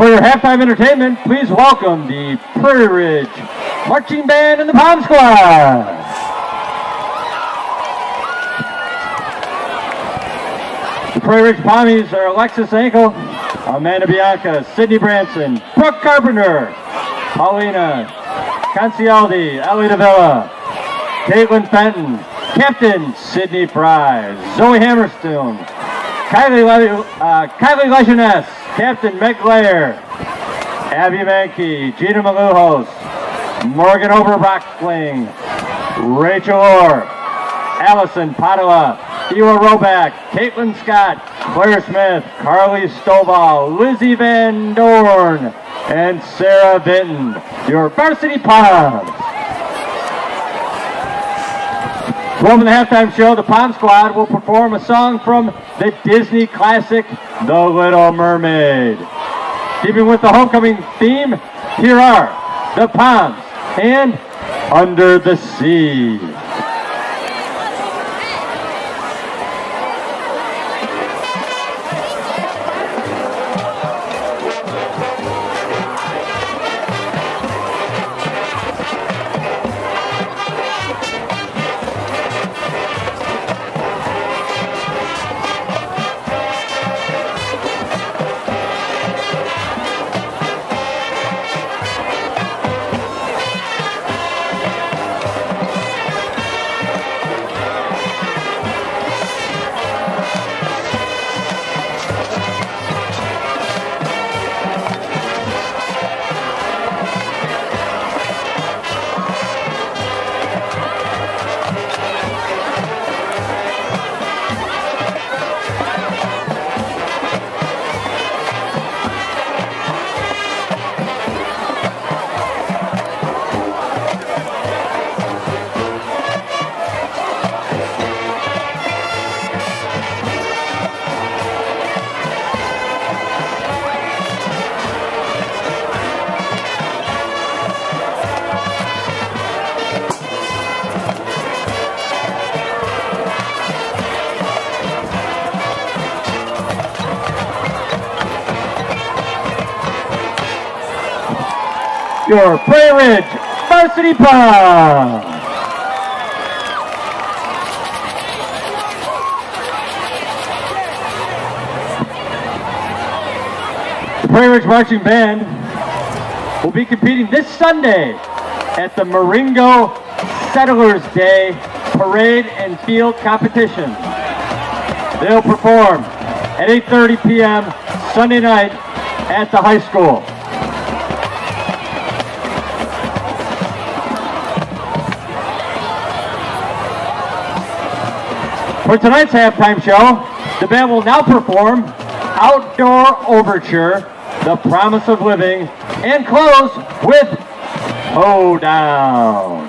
For your halftime entertainment, please welcome the Prairie Ridge Marching Band and the Pom Squad. The Prairie Ridge Pommies are Alexis Ankle, Amanda Bianca, Sydney Branson, Brooke Carpenter, Paulina Concialdi, Ellie Davila, Caitlin Fenton, Captain Sydney Fry, Zoe Hammerstone, Kylie, Le- uh, Kylie Lejeunesse, Captain Meg Abby Mankey, Gina Malujos, Morgan Overbrockling, Rachel Orr, Allison Padua, Ewa Roback, Caitlin Scott, Claire Smith, Carly Stovall, Lizzie Van Dorn, and Sarah Vinton, your varsity Poms. To open the halftime show, the Pom Squad will perform a song from the Disney classic, The Little Mermaid. Keeping with the homecoming theme, here are the Poms and Under the Sea. Your Prairie Ridge Varsity Prom. Prairie Ridge Marching Band will be competing this Sunday at the Marengo Settlers Day Parade and Field Competition. They'll perform at 8.30 p.m. Sunday night at the high school. For tonight's halftime show, the band will now perform Outdoor Overture, The Promise of Living, and close with Hoe-Down.